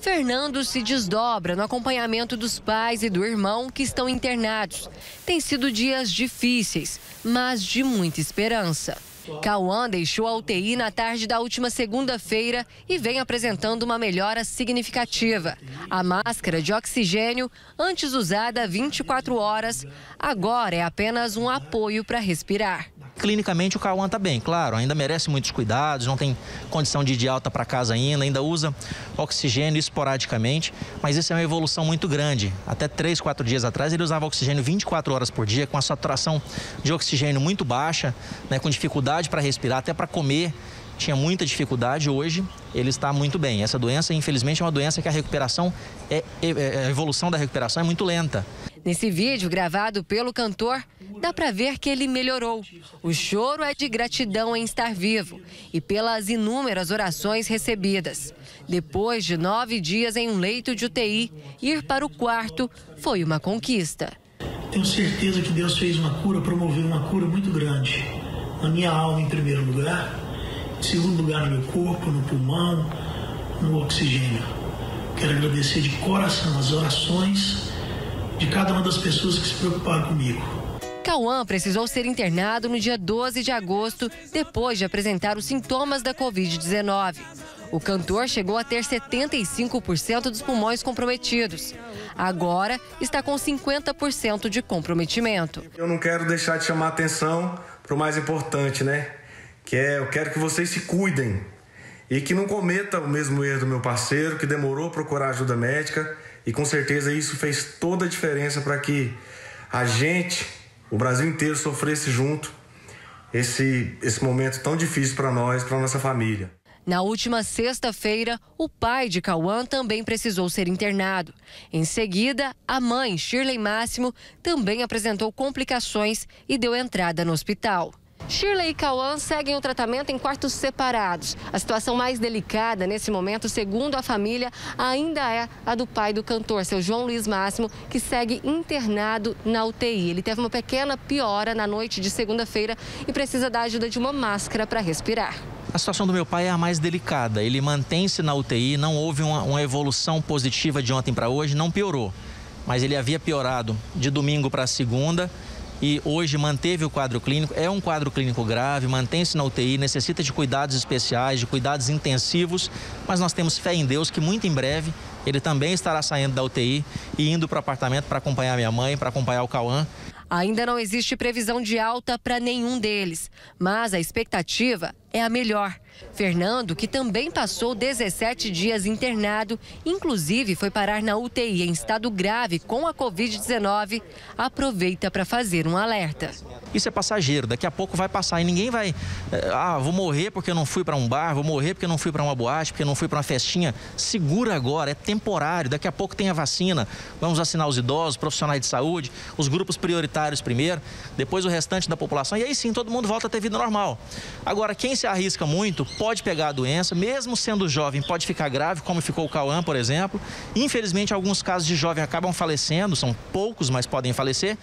Fernando se desdobra no acompanhamento dos pais e do irmão que estão internados. Tem sido dias difíceis, mas de muita esperança. Cauã deixou a UTI na tarde da última segunda-feira e vem apresentando uma melhora significativa. A máscara de oxigênio, antes usada 24 horas, agora é apenas um apoio para respirar. Clinicamente o Cauã está bem, claro, ainda merece muitos cuidados, não tem condição de ir de alta para casa ainda, ainda usa oxigênio esporadicamente, mas isso é uma evolução muito grande. Até 3, 4 dias atrás ele usava oxigênio 24 horas por dia, com a saturação de oxigênio muito baixa, né, com dificuldade para respirar, até para comer tinha muita dificuldade, hoje ele está muito bem. Essa doença, infelizmente, é uma doença que a recuperação, é, é, é a evolução da recuperação é muito lenta. Nesse vídeo gravado pelo cantor, dá para ver que ele melhorou. O choro é de gratidão em estar vivo e pelas inúmeras orações recebidas. Depois de nove dias em um leito de UTI, ir para o quarto foi uma conquista. Tenho certeza que Deus fez uma cura, promoveu uma cura muito grande. Na minha alma, em primeiro lugar, em segundo lugar, no meu corpo, no pulmão, no oxigênio. Quero agradecer de coração as orações de cada uma das pessoas que se preocuparam comigo. Cauã precisou ser internado no dia 12 de agosto, depois de apresentar os sintomas da Covid-19. O cantor chegou a ter 75% dos pulmões comprometidos. Agora está com 50% de comprometimento. Eu não quero deixar de chamar atenção para o mais importante, né? que é eu quero que vocês se cuidem e que não cometa o mesmo erro do meu parceiro que demorou a procurar ajuda médica e com certeza isso fez toda a diferença para que a gente, o Brasil inteiro sofresse junto esse esse momento tão difícil para nós, para nossa família. Na última sexta-feira, o pai de Cauã também precisou ser internado. Em seguida, a mãe, Shirley Máximo, também apresentou complicações e deu entrada no hospital. Shirley e Cauã seguem o tratamento em quartos separados. A situação mais delicada nesse momento, segundo a família, ainda é a do pai do cantor, seu João Luiz Máximo, que segue internado na UTI. Ele teve uma pequena piora na noite de segunda-feira e precisa da ajuda de uma máscara para respirar. A situação do meu pai é a mais delicada. Ele mantém-se na UTI, não houve uma, uma evolução positiva de ontem para hoje, não piorou. Mas ele havia piorado de domingo para segunda e hoje manteve o quadro clínico. É um quadro clínico grave, mantém-se na UTI, necessita de cuidados especiais, de cuidados intensivos, mas nós temos fé em Deus que muito em breve ele também estará saindo da UTI e indo para o apartamento para acompanhar minha mãe, para acompanhar o Cauã. Ainda não existe previsão de alta para nenhum deles, mas a expectativa é a melhor. Fernando, que também passou 17 dias internado, inclusive foi parar na UTI em estado grave com a Covid-19, aproveita para fazer um alerta. Isso é passageiro, daqui a pouco vai passar e ninguém vai. Eh, ah, vou morrer porque eu não fui para um bar, vou morrer porque eu não fui para uma boate, porque eu não fui para uma festinha. Segura agora, é temporário, daqui a pouco tem a vacina. Vamos vacinar os idosos, profissionais de saúde, os grupos prioritários primeiro, depois o restante da população e aí sim todo mundo volta a ter vida normal. Agora, quem se arrisca muito pode pegar a doença, mesmo sendo jovem, pode ficar grave, como ficou o Cauã, por exemplo. Infelizmente, alguns casos de jovem acabam falecendo, são poucos, mas podem falecer.